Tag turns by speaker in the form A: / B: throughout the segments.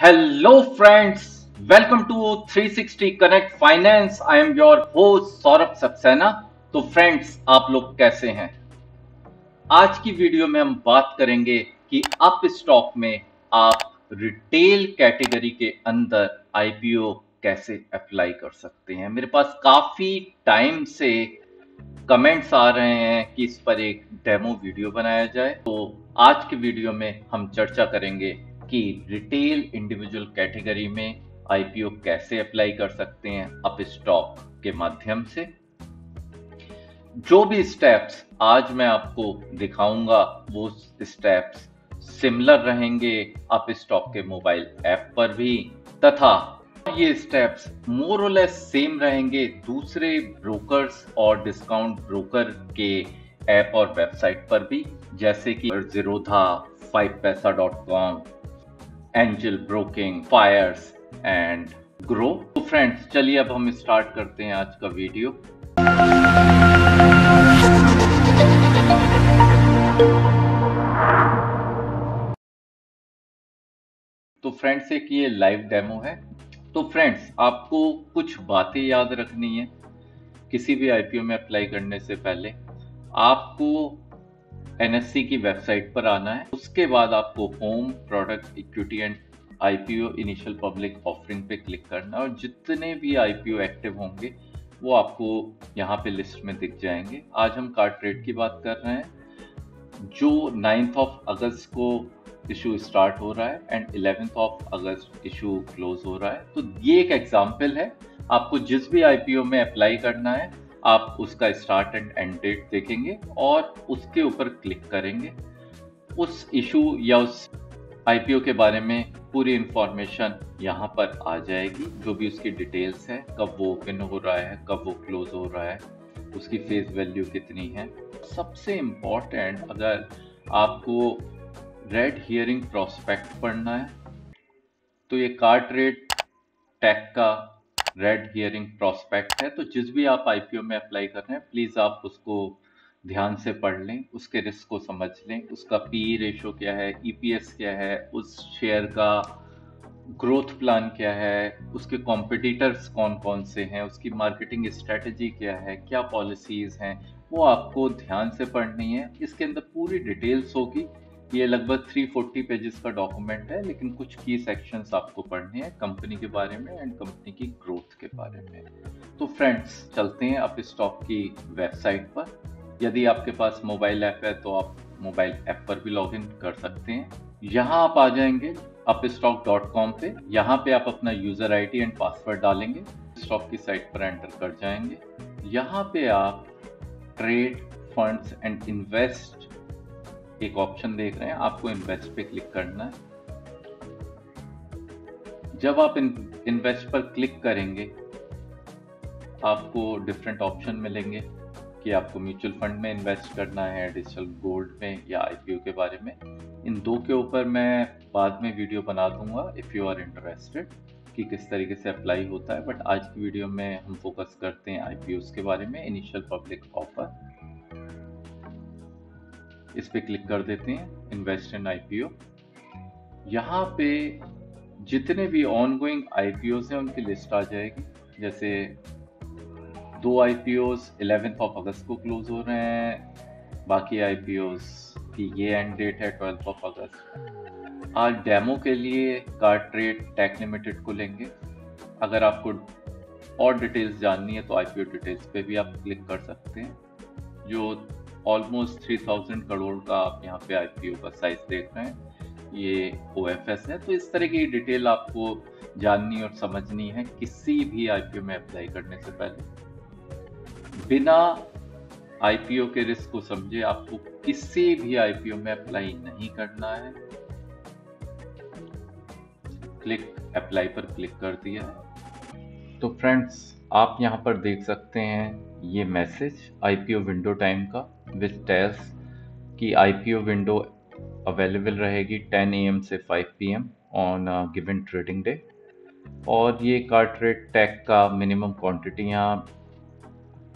A: Hello friends, welcome to 360 Connect Finance. I am your host Saurabh Saxena तो friends आप लोग कैसे हैं? आज की वीडियो में हम बात करेंगे कि अप स्टॉक में आप रिटेल कैटेगरी के अंदर आईपीओ कैसे अप्लाई कर सकते हैं? मेरे पास काफ़ी टाइम से कमेंट्स आ रहे हैं कि इस पर एक डेमो वीडियो बनाया जाए। तो आज के वीडियो में हम चर्चा करेंगे कि रिटेल इंडिविजुअल कैटेगरी में आईपीओ कैसे अप्लाई कर सकते हैं अप स्टॉक के माध्यम से? जो भी स्टेप्स आज मैं आपको दिखाऊँगा, वो स्टेप्स सिमिलर रहेंगे अप स्टॉक के मोबाइल ऐप पर भी, तथा ये स्टेप्स मोर और लेस सेम रहेंगे दूसरे ब्रोकर्स और डिस्काउंट ब्रोकर के ऐप और वेबसाइट पर भी, जैसे कि Zerodha five paisa dot com Angel Broking, Fyers and Groww. तो फ्रेंड्स, चलिए अब हम स्टार्ट करते हैं आज का वीडियो। तो फ्रेंड्स, एक ये लाइव डेमो है। तो फ्रेंड्स, आपको कुछ बातें याद रखनी है। किसी भी आईपीओ में अप्लाई करने से पहले आपको एनएससी की वेबसाइट पर आना है। उसके बाद आपको home product equity and IPO initial public offering पे क्लिक करना और जितने भी आईपीओ एक्टिव होंगे, वो आपको यहाँ पे लिस्ट में दिख जाएँगे। आज हम कार ट्रेड की बात कर रहे हैं। जो नाइन्थ ऑफ़ अगस्त को इशू स्टार्ट हो रहा है एंड इलेवेंथ ऑफ़ अगस्त इशू क्लोज हो रहा है। तो ये एक एग्ज़ाम्पल है। आपको जिस भी आईपीओ में अप्लाई करना है आप उसका स्टार्ट एंड एंड डेट देखेंगे और उसके ऊपर क्लिक करेंगे। उस इशू या उस आईपीओ के बारे में पूरी इंफॉर्मेशन यहाँ पर आ जाएगी। जो भी उसकी डिटेल्स है, कब वो ओपन हो रहा है, कब वो क्लोज हो रहा है, उसकी फेस वैल्यू कितनी है। सबसे इंपॉर्टेंट अगर आपको रेड हियरिंग प्रोस्पेक्ट पढ़ना है तो ये कार्ट रेट टैग का रेड हियरिंग प्रोस्पेक्ट है तो जिस भी आप आईपीओ में अप्लाई कर रहे हैं प्लीज़ आप उसको ध्यान से पढ़ लें, उसके रिस्क को समझ लें, उसका पी रेशो क्या है ईपीएस क्या है, उस शेयर का ग्रोथ प्लान क्या है, उसके कॉम्पिटिटर्स कौन कौन से हैं, उसकी मार्केटिंग स्ट्रेटजी क्या है, क्या पॉलिसीज़ हैं, वो आपको ध्यान से पढ़नी है। इसके अंदर पूरी डिटेल्स होगी। ये लगभग 340 पेजेस का डॉक्यूमेंट है, लेकिन कुछ की सेक्शंस आपको पढ़ने हैं कंपनी के बारे में एंड कंपनी की ग्रोथ के बारे में। तो फ्रेंड्स चलते हैं आप स्टॉक की वेबसाइट पर। यदि आपके पास मोबाइल ऐप है तो आप मोबाइल ऐप पर भी लॉगिन कर सकते हैं। यहाँ आप आ जाएँगे अपस्टॉक डॉट कॉम पे। यहाँ पे आप अपना यूज़र आईडी एंड पासवर्ड डालेंगे। स्टॉक की साइट पर एंटर कर जाएँगे। यहाँ पे आप ट्रेड फंड्स एंड इन्वेस्ट एक ऑप्शन देख रहे हैं, आपको इन्वेस्ट पे क्लिक करना है। जब आप इन्वेस्ट पर क्लिक करेंगे, आपको डिफरेंट ऑप्शन मिलेंगे कि आपको म्यूचुअल फंड में इन्वेस्ट करना है डिजिटल गोल्ड में या आईपीओ के बारे में। इन दो के ऊपर मैं बाद में वीडियो बना दूँगा इफ़ यू आर इंटरेस्टेड कि किस तरीके से अप्लाई होता है। बट आज की वीडियो में हम फोकस करते हैं आई के बारे में इनिशियल पब्लिक ऑफ़र इस पर क्लिक कर देते हैं इन्वेस्ट इन आईपीओ यहाँ पे जितने भी ऑन गोइंग आई हैं, उनकी लिस्ट आ जाएगी। जैसे दो आई पी इलेवेंथ ऑफ़ अगस्त को क्लोज हो रहे हैं, बाकी आई पी ओज की ये एंड डेट है ट्वेल्थ ऑफ़ अगस्त आज डेमो के लिए कार ट्रेड टेक लिमिटेड को लेंगे। अगर आपको और डिटेल्स जाननी है तो आई पी ओ डिटेल्स पे भी आप क्लिक कर सकते हैं। जो ऑलमोस्ट थ्री थाउज़ेंड करोड़ का आप यहाँ पे आई का साइज़ देख रहे हैं। ये ओएफएस है तो इस तरह की डिटेल आपको जाननी और समझनी है, किसी भी आईपीओ में अप्लाई करने से पहले। बिना आईपीओ के रिस्क को समझे, आपको किसी भी आईपीओ में अप्लाई नहीं करना है। क्लिक अप्लाई पर क्लिक कर दिया तो फ्रेंड्स आप यहाँ पर देख सकते हैं ये मैसेज आईपीओ विंडो टाइम का विच टेल्स कि आईपीओ विंडो अवेलेबल रहेगी 10 एम से 5 PM on given trading day और ये कार्ट रेट टैग का मिनिमम क्वांटिटी यहाँ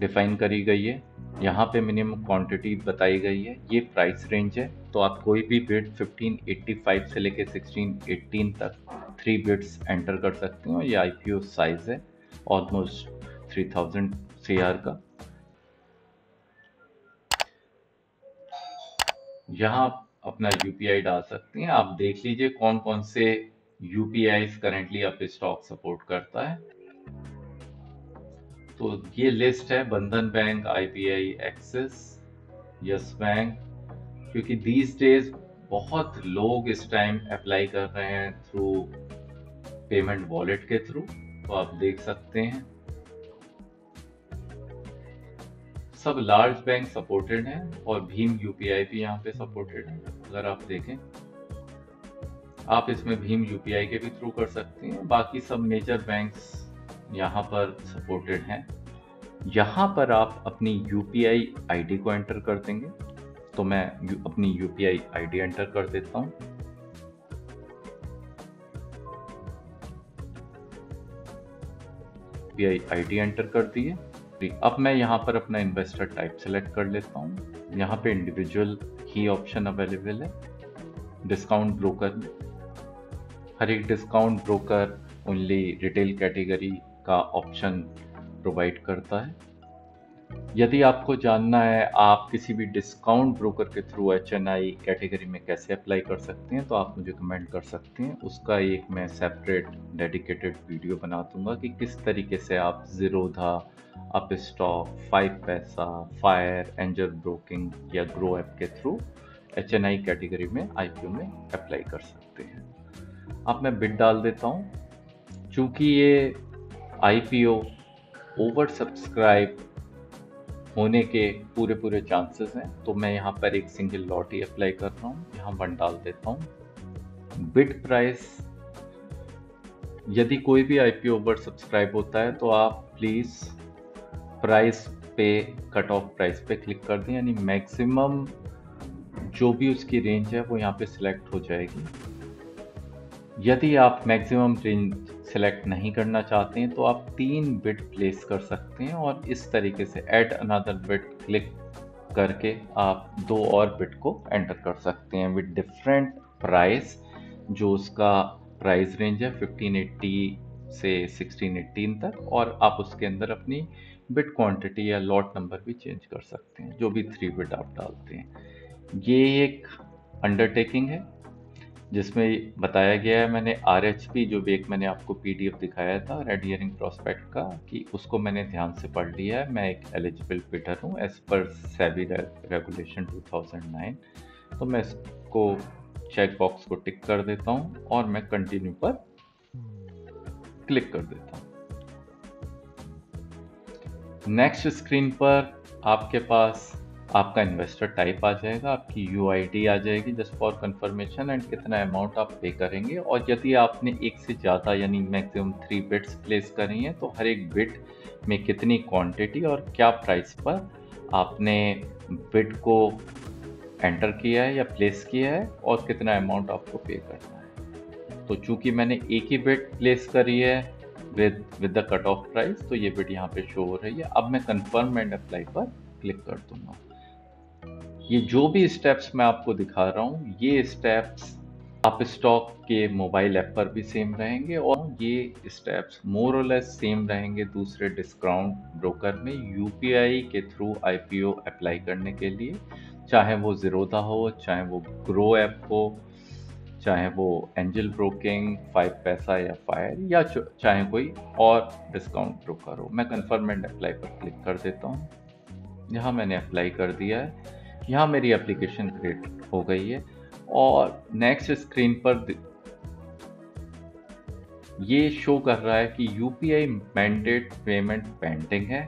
A: डिफाइन करी गई है। यहाँ पे मिनिमम क्वांटिटी बताई गई है। ये प्राइस रेंज है। तो आप कोई भी बिड 1585 से लेके 1618 तक थ्री बिट्स एंटर कर सकते हो। ये आईपीओ साइज़ है। ऑलमोस्ट थ्री थाउज़ेंड सी का। यहाँ अपना यूपीआई डाल सकते हैं। आप देख लीजिए कौन कौन से यूपीआई करेंटली आप स्टॉक सपोर्ट करता है। तो ये लिस्ट है, Bandhan bank IBI Axis Yes bank क्योंकि दीज डेज़ बहुत लोग इस टाइम अप्लाई कर रहे हैं थ्रू पेमेंट वॉलेट के थ्रू तो आप देख सकते हैं। सब लार्ज बैंक सपोर्टेड हैं और भीम यूपीआई भी यहाँ पे सपोर्टेड है, अगर आप देखें। आप इसमें भीम यूपीआई के भी थ्रू कर सकते हैं। बाकी सब मेजर बैंक्स यहाँ पर सपोर्टेड हैं। यहाँ पर आप अपनी यूपीआई आईडी को एंटर कर देंगे। तो मैं अपनी यूपीआई आईडी एंटर कर देता हूँ। यूपीआई आईडी एंटर कर दिए अब मैं यहाँ पर अपना इन्वेस्टर टाइप सेलेक्ट कर लेता हूँ। यहाँ पे इंडिविजुअल ही ऑप्शन अवेलेबल है। डिस्काउंट ब्रोकर हर एक discount broker only retail category का ऑप्शन प्रोवाइड करता है। यदि आपको जानना है आप किसी भी डिस्काउंट ब्रोकर के through H N I category में कैसे अप्लाई कर सकते हैं तो आप मुझे कमेंट कर सकते हैं। उसका एक मैं सेपरेट डेडिकेटेड वीडियो बना दूँगा कि किस तरीके से आप Zerodha Upstox five paisa Fyers Angel Broking या ग्रो ऐप के through H N I category में आई पी ओ में अप्लाई कर सकते हैं। अब मैं बिड डाल देता हूँ। चूँकि ये I P O over subscribe होने के पूरे पूरे चांसेस हैं तो मैं यहाँ पर एक सिंगल लॉट ही अप्लाई कर रहा हूँ, यहाँ वन डाल देता हूँ। बिड प्राइस यदि कोई भी आईपीओ ओवर सब्सक्राइब होता है तो आप प्लीज़ प्राइस पे कट ऑफ़ प्राइस पे क्लिक कर दें, यानी मैक्सिमम जो भी उसकी रेंज है, वो यहाँ पे सिलेक्ट हो जाएगी। यदि आप मैक्सिमम रेंज सेलेक्ट नहीं करना चाहते हैं तो आप तीन बिट प्लेस कर सकते हैं और इस तरीके से एट अनदर बिट क्लिक करके आप दो और बिट को एंटर कर सकते हैं विद डिफरेंट प्राइस जो उसका प्राइस रेंज है 1580 से 1618 तक और आप उसके अंदर अपनी बिट क्वांटिटी या लॉट नंबर भी चेंज कर सकते हैं, जो भी थ्री बिट आप डालते हैं। ये एक अंडरटेकिंग है। जिसमें बताया गया है, मैंने आरएचपी जो भी एक मैंने आपको पीडीएफ दिखाया था रेड हियरिंग प्रोस्पेक्ट का, कि उसको मैंने ध्यान से पढ़ लिया है। मैं एक एलिजिबल पिटर हूँ एज पर सेबी रेगुलेशन 2009 तो मैं इसको चेक बॉक्स को टिक कर देता हूँ और मैं कंटिन्यू पर क्लिक कर देता हूँ। नेक्स्ट स्क्रीन पर आपके पास आपका इन्वेस्टर टाइप आ जाएगा, आपकी यूआईडी आ जाएगी जस्ट फॉर कंफर्मेशन एंड कितना अमाउंट आप पे करेंगे। और यदि आपने एक से ज़्यादा यानी मैक्सिमम थ्री बिट्स प्लेस करी हैं तो हर एक बिट में कितनी क्वांटिटी और क्या प्राइस पर आपने बिट को एंटर किया है या प्लेस किया है और कितना अमाउंट आपको पे करना है। तो चूँकि मैंने एक ही बिट प्लेस करी है with with the cut off price तो ये बिट यहाँ पे शो हो रही है। अब मैं कंफर्म एंड अप्लाई पर क्लिक कर दूँगा। ये जो भी स्टेप्स मैं आपको दिखा रहा हूँ, ये स्टेप्स आप स्टॉक के मोबाइल ऐप पर भी सेम रहेंगे और ये स्टेप्स मोर और लेस सेम रहेंगे दूसरे डिस्काउंट ब्रोकर में यूपीआई के थ्रू आईपीओ अप्लाई करने के लिए। चाहे वो जीरोधा हो, चाहे वो ग्रो ऐप हो, चाहे वो एंजल ब्रोकिंग फाइव पैसा या फायर या चाहे कोई और डिस्काउंट ब्रोकर हो। मैं कन्फर्म एंड अप्लाई पर क्लिक कर देता हूँ। यहाँ मैंने अप्लाई कर दिया है। यहाँ मेरी एप्लीकेशन क्रिएट हो गई है और नेक्स्ट स्क्रीन पर ये शो कर रहा है कि यूपीआई मैंडेट पेमेंट पेंडिंग है।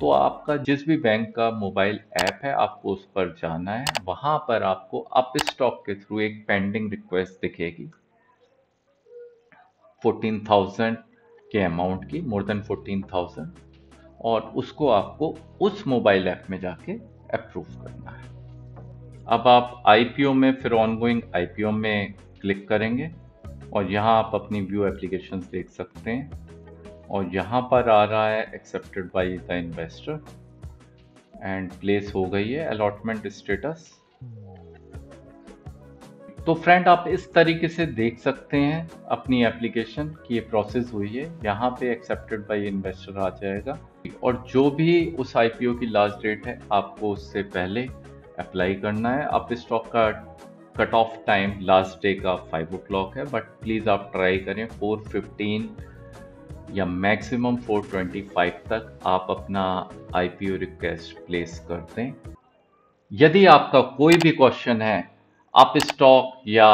A: तो आपका जिस भी बैंक का मोबाइल ऐप है आपको उस पर जाना है। वहाँ पर आपको अप स्टॉक के थ्रू एक पेंडिंग रिक्वेस्ट दिखेगी। 14,000 के अमाउंट की मोर देन 14,000 और उसको आपको उस मोबाइल ऐप में जाके अप्रूव करना है। अब आप आईपीओ में, फिर ऑनगोइंग आईपीओ में क्लिक करेंगे और यहाँ आप अपनी व्यू एप्लीकेशन देख सकते हैं। और यहाँ पर आ रहा है accepted by the investor and place हो गई है अलॉटमेंट स्टेटस तो फ्रेंड आप इस तरीके से देख सकते हैं अपनी एप्लीकेशन की ये प्रोसेस हुई है। यहाँ पे एक्सेप्टेड बाय इन्वेस्टर आ जाएगा। और जो भी उस आईपीओ की लास्ट डेट है, आपको उससे पहले अप्लाई करना है। आप स्टॉक का cut off time last day का फाइव ओ क्लॉक है बट प्लीज़ आप ट्राई करें फोर फिफ्टीन या मैक्सिमम 425 तक आप अपना आईपीओ रिक्वेस्ट प्लेस कर दें। यदि आपका कोई भी क्वेश्चन है अप स्टॉक या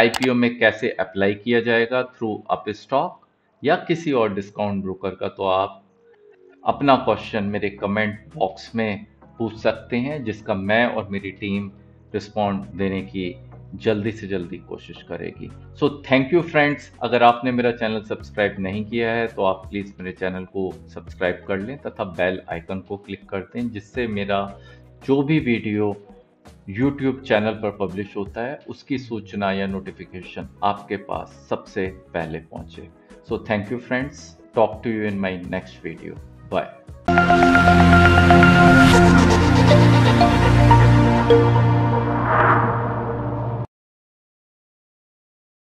A: आईपीओ में कैसे अप्लाई किया जाएगा थ्रू अप स्टॉक या किसी और डिस्काउंट ब्रोकर का तो आप अपना क्वेश्चन मेरे कमेंट बॉक्स में पूछ सकते हैं, जिसका मैं और मेरी टीम रिस्पॉन्ड देने की जल्दी से जल्दी कोशिश करेगी। सो थैंक यू फ्रेंड्स अगर आपने मेरा चैनल सब्सक्राइब नहीं किया है तो आप प्लीज़ मेरे चैनल को सब्सक्राइब कर लें तथा बेल आइकन को क्लिक कर दें, जिससे मेरा जो भी वीडियो यूट्यूब चैनल पर पब्लिश होता है, उसकी सूचना या नोटिफिकेशन आपके पास सबसे पहले पहुँचे। So thank you friends talk to you in my next video bye Thank you.